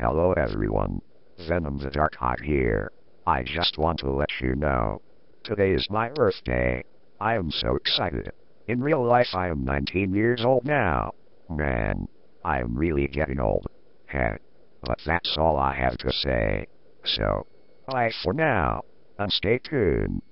Hello everyone. Venom the Dark Hawk here. I just want to let you know. Today is my birthday. I am so excited. In real life I am 19 years old now. Man, I am really getting old. Heh. But that's all I have to say. So, bye for now. And stay tuned.